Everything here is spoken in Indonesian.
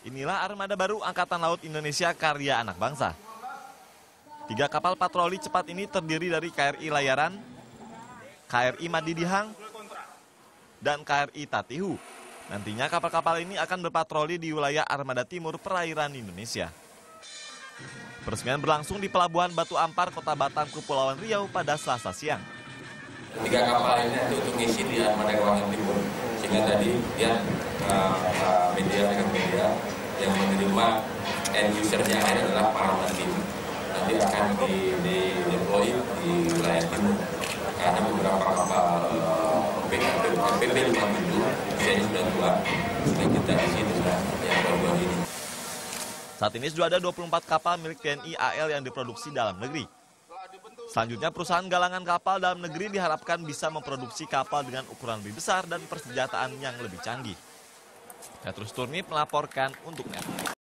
Inilah armada baru Angkatan Laut Indonesia karya anak bangsa. Tiga kapal patroli cepat ini terdiri dari KRI Layaran, KRI Madidihang, dan KRI Tatihu. Nantinya kapal-kapal ini akan berpatroli di wilayah armada timur perairan Indonesia. Peresmian berlangsung di Pelabuhan Batu Ampar, Kota Batam, Kepulauan Riau pada Selasa siang. Tiga kapal ini untuk ngisi di armada kawasan timur. Sehingga tadi dia dengan media yang menerima end usernya adalah para tim. Nanti akan di, di deploy di wilayah timur. Karena beberapa kapal PP 57 misalnya 92 yang kita isi sudah yang baru ini. Saat ini sudah ada 24 kapal milik TNI AL yang diproduksi dalam negeri. Selanjutnya perusahaan galangan kapal dalam negeri diharapkan bisa memproduksi kapal dengan ukuran lebih besar dan persenjataan yang lebih canggih. Petrus Turni melaporkan untuk NET.